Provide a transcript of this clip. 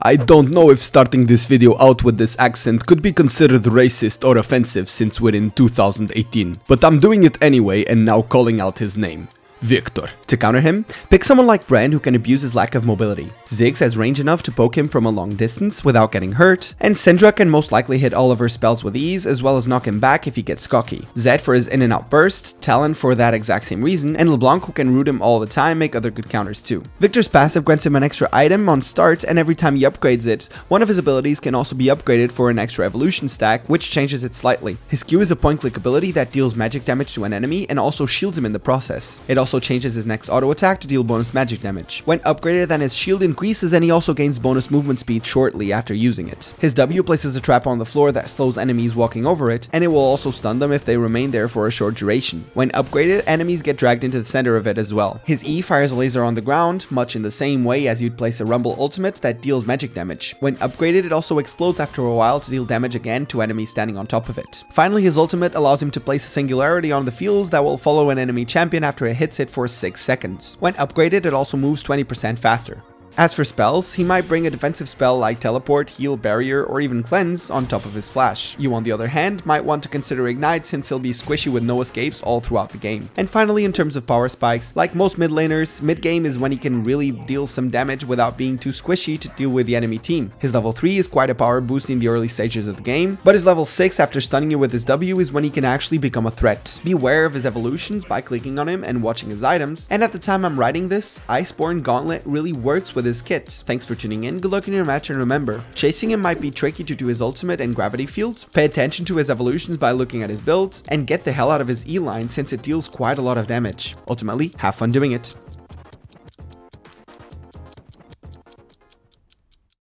I don't know if starting this video out with this accent could be considered racist or offensive since we're in 2018, but I'm doing it anyway and now calling out his name. Viktor. To counter him, pick someone like Brand who can abuse his lack of mobility. Ziggs has range enough to poke him from a long distance without getting hurt, and Syndra can most likely hit all of her spells with ease as well as knock him back if he gets cocky. Zed for his in and out burst, Talon for that exact same reason, and LeBlanc who can root him all the time make other good counters too. Viktor's passive grants him an extra item on start and every time he upgrades it, one of his abilities can also be upgraded for an extra evolution stack which changes it slightly. His Q is a point click ability that deals magic damage to an enemy and also shields him in the process. It also changes his next auto attack to deal bonus magic damage. When upgraded then his shield increases and he also gains bonus movement speed shortly after using it. His W places a trap on the floor that slows enemies walking over it and it will also stun them if they remain there for a short duration. When upgraded, enemies get dragged into the center of it as well. His E fires a laser on the ground, much in the same way as you'd place a rumble ultimate that deals magic damage. When upgraded, it also explodes after a while to deal damage again to enemies standing on top of it. Finally, his ultimate allows him to place a singularity on the fields that will follow an enemy champion after it hits it for 6 seconds. When upgraded, it also moves 20% faster. As for spells, he might bring a defensive spell like Teleport, Heal, Barrier, or even Cleanse on top of his Flash. You on the other hand might want to consider Ignite since he'll be squishy with no escapes all throughout the game. And finally in terms of power spikes, like most mid laners, mid game is when he can really deal some damage without being too squishy to deal with the enemy team. His level 3 is quite a power boost in the early stages of the game, but his level 6 after stunning you with his W is when he can actually become a threat. Beware of his evolutions by clicking on him and watching his items, and at the time I'm writing this, Iceborne Gauntlet really works with his kit. Thanks for tuning in, good luck in your match and remember, chasing him might be tricky due to his ultimate and gravity fields, pay attention to his evolutions by looking at his build, and get the hell out of his E line since it deals quite a lot of damage. Ultimately, have fun doing it.